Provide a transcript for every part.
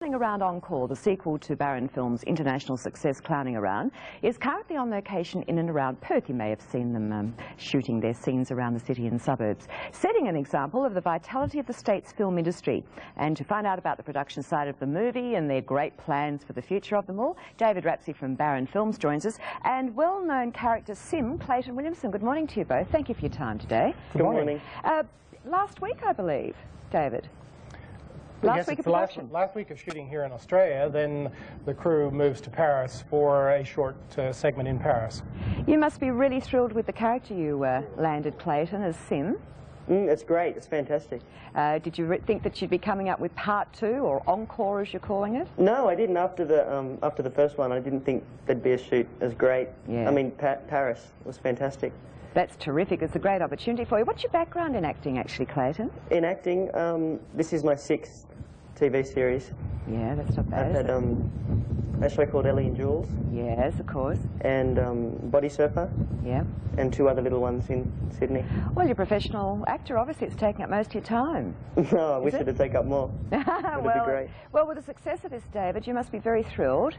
Clowning Around Encore, the sequel to Barron Films' international success Clowning Around, is currently on location in and around Perth. You may have seen them um, shooting their scenes around the city and suburbs, setting an example of the vitality of the state's film industry. And to find out about the production side of the movie and their great plans for the future of them all, David Rapsey from Barron Films joins us, and well-known character Sim Clayton Williamson. Good morning to you both. Thank you for your time today. Good morning. Uh, last week, I believe, David. Last week of last, last week of shooting here in Australia, then the crew moves to Paris for a short uh, segment in Paris. You must be really thrilled with the character you uh, landed, Clayton, as Sim. Mm, it's great. It's fantastic. Uh, did you think that you'd be coming up with part two, or encore as you're calling it? No, I didn't. After the um, after the first one, I didn't think there'd be a shoot as great. Yeah. I mean, pa Paris was fantastic. That's terrific. It's a great opportunity for you. What's your background in acting, actually, Clayton? In acting, um, this is my sixth TV series. Yeah, that's not bad. I've had um, a show called Elly and Jools Yes, of course. and um, Body Surfer Yeah. and two other little ones in Sydney. Well, you're a professional actor. Obviously, it's taking up most of your time. no, I wish it? it'd take up more. well, great. well, with the success of this, David, you must be very thrilled.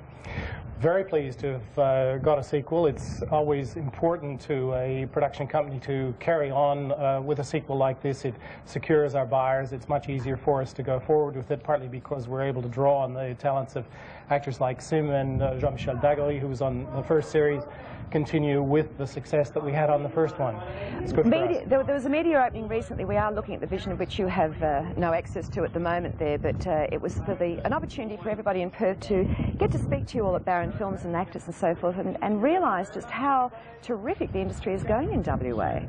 Very pleased to have uh, got a sequel. It's always important to a production company to carry on uh, with a sequel like this. It secures our buyers. It's much easier for us to go forward with it, partly because we're able to draw on the talents of actors like Sim and uh, Jean-Michel Dagory, who was on the first series, continue with the success that we had on the first one. It's good for Media, us. there, there was a media opening recently. We are looking at the vision, which you have uh, no access to at the moment there, but uh, it was for the, an opportunity for everybody in Perth to get to speak to you all at Barron Films and actors and so forth and, and realise just how terrific the industry is going in WA.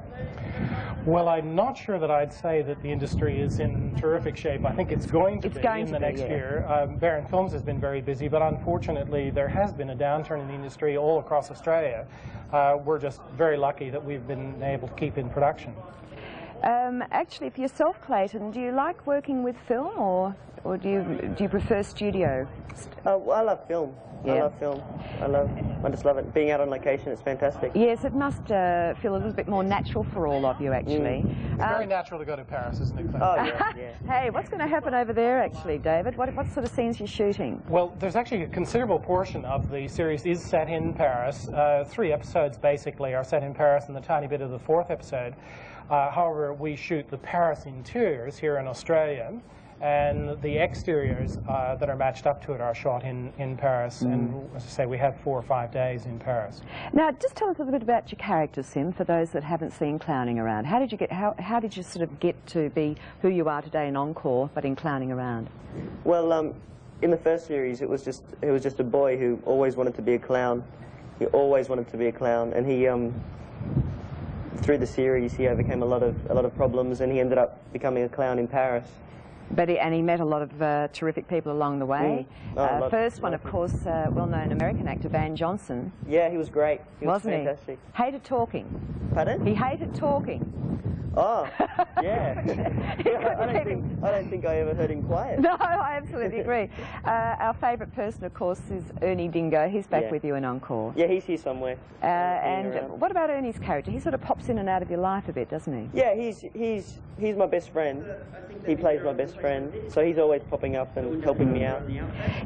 Well, I'm not sure that I'd say that the industry is in terrific shape. I think it's going to It's be going in to the be, next yeah. year. Um, Barron Films has been very busy, but unfortunately there has been a downturn in the industry all across Australia. Uh, we're just very lucky that we've been able to keep in production. Um, actually, for yourself, Clayton, do you like working with film or, or do, you, do you prefer studio? Uh, well, I love film. I love film. I love. I just love it. Being out on location, it's fantastic. Yes, it must uh, feel a little bit more natural for all of you, actually. It's very Um, natural to go to Paris, isn't it, Claire? Oh yeah, yeah. hey, what's going to happen over there, actually, David? What, what sort of scenes are you shooting? Well, there's actually a considerable portion of the series is set in Paris. Uh, three episodes basically are set in Paris, and the tiny bit of the fourth episode. Uh, however, we shoot the Paris interiors here in Australia, and the exteriors uh, that are matched up to it are shot in, in Paris. And as I say, we have four or five days in Paris. Now, just tell us a little bit about your character, Sim, for those that haven't seen Clowning Around. How did you get? How, how did you sort of get to be who you are today in Encore, but in Clowning Around? Well, um, in the first series, it was just it was just a boy who always wanted to be a clown. He always wanted to be a clown, and he um, through the series he overcame a lot of a lot of problems, and he ended up becoming a clown in Paris. But he, and he met a lot of uh, terrific people along the way. Mm. Oh, uh, first one, of course, uh, well-known American actor Van Johnson, Yeah, he was great. He was wasn't fantastic. he? Hated talking. Pardon? He hated talking. Oh, yeah. I, don't think, I don't think I ever heard him quiet. No, I absolutely agree. Uh, our favourite person, of course, is Ernie Dingo. He's back Yeah. with you in Encore. Yeah, he's here somewhere. Uh, and around. what about Ernie's character? He sort of pops in and out of your life a bit, doesn't he? Yeah, he's he's he's my best friend. He plays my best friend, so he's always popping up and helping me out.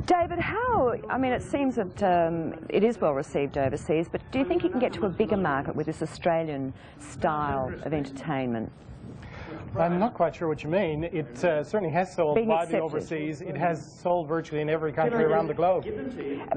David, how, I mean, it seems that um, it is well received overseas, but do you think you can get to a bigger market with this Australian style of entertainment? women. I'm not quite sure what you mean. It uh, certainly has sold Being widely accepted. overseas. It has sold virtually in every country around the globe.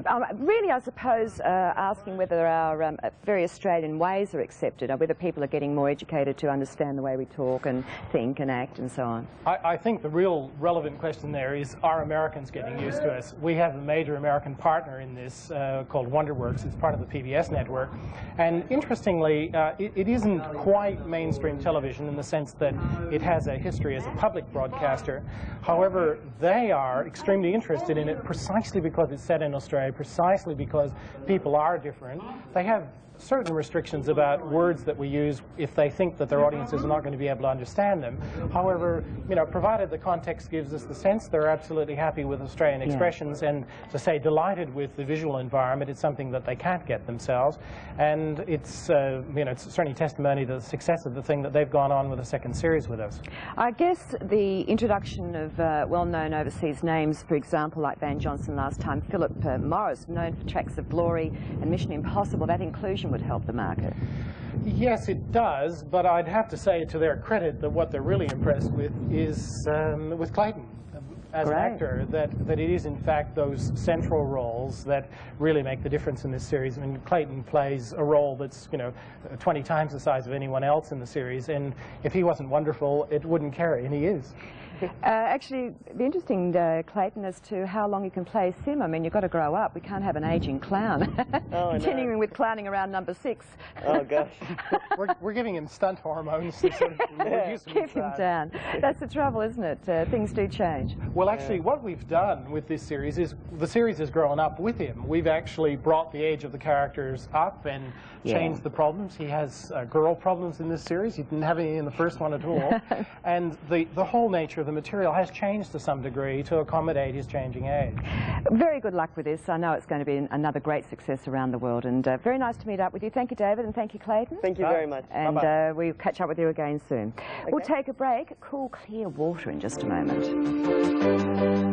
Um, really, I suppose, uh, asking whether our um, uh, very Australian ways are accepted, or whether people are getting more educated to understand the way we talk and think and act and so on. I, I think the real relevant question there is, are Americans getting used to us? We have a major American partner in this uh, called WonderWorks. It's part of the PBS network. And interestingly, uh, it, it isn't quite mainstream television in the sense that it has a history as a public broadcaster. However, they are extremely interested in it precisely because it's set in Australia, precisely because people are different. They have certain restrictions about words that we use if they think that their audiences are not going to be able to understand them. However, you know, provided the context gives us the sense, they're absolutely happy with Australian expressions and, to say, delighted with the visual environment. It's something that they can't get themselves. And it's, uh, you know, it's certainly testimony to the success of the thing that they've gone on with a second series with us. I guess the introduction of uh, well-known overseas names, for example, like Van Johnson last time, Philip uh, Morris, known for Tracks of Glory and Mission Impossible, that inclusion would help the market. Yes, it does, but I'd have to say to their credit that what they're really impressed with is um, with Clayton as Great. an actor, that, that it is in fact those central roles that really make the difference in this series. I mean, Clayton plays a role that's, you know, 20 times the size of anyone else in the series, and if he wasn't wonderful, it wouldn't carry, and he is. Uh, actually, it'd be interesting, uh, Clayton, as to how long you can play Sim. I mean, you've got to grow up. We can't have an aging clown. Oh, I know. Continuing with clowning around number six. Oh gosh. we're, we're giving him stunt hormones to sort of reduce him. Keep him down. That's the trouble, isn't it? Uh, things do change. Well, actually, what we've done with this series is the series has grown up with him. We've actually brought the age of the characters up and Yeah. changed the problems. He has uh, girl problems in this series. He didn't have any in the first one at all. and the, the whole nature of the material has changed to some degree to accommodate his changing age. Very good luck with this. I know it's going to be another great success around the world. And uh, very nice to meet up with you. Thank you, David, and thank you, Clayton. Thank you Right. very much. and Bye-bye. uh, we'll catch up with you again soon. We'll take a break. Cool, clear water in just a moment.